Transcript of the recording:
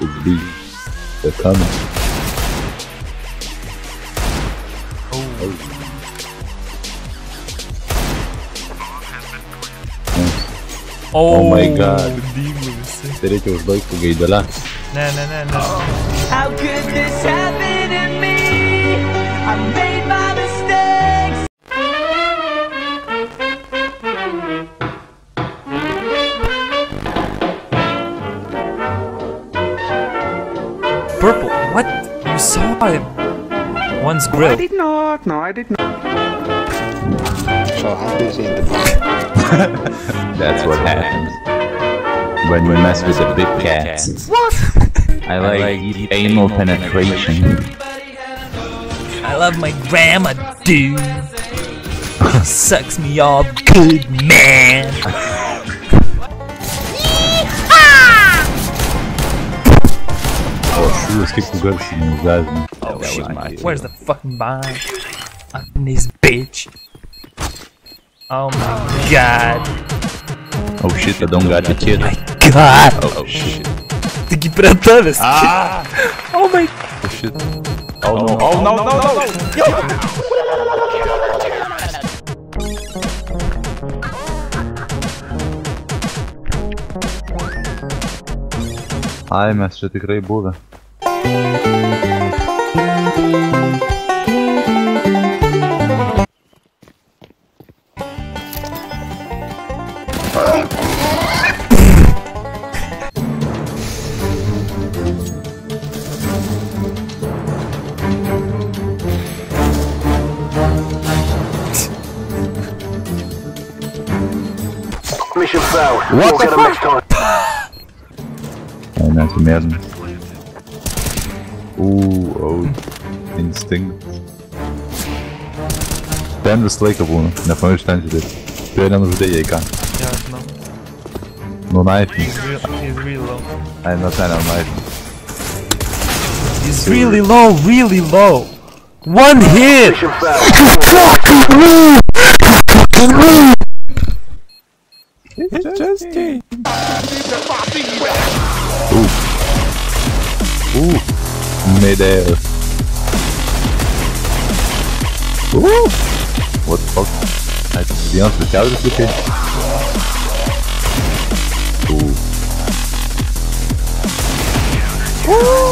Could be. They're coming. Oh, my God. Dievus. Reikia užbaigti su gaidele. Ne, ne, ne, ne. How could this happen to me? What? You saw it. One's I did not. No, I did not. So how do you see the That's what happens. When we mess with the big cats. What? I like deep anal penetration. I love my grandma, dude. Sucks me off good, man. O šūdas kaip ugarsinis dažnai. Oh shit, where's the fucking bomb? Up in this bitch. Oh my god. Oh shit, I don't got the kid. God! Oh shit. Taigi prie tavęs. Oh my Oh shit. Oh no, oh no, no, no! Ai, mes čia tikrai buvę. Mission failed. What we'll get 'em next time. Merda. Uh, oh. Instinct. Ten visą laiką būna, nepamiršti ten žiūrėti. Tu jo nenužudai, jei ką. Yeah, no. Nu, knife. He's real, he's real low. Ai, nu ten, nu, knife. He's really low, really low. One hit! Mission failed. Uh, midair. Ouh What the fuck I c'est be honest, the challenge is te Ouh. Ouh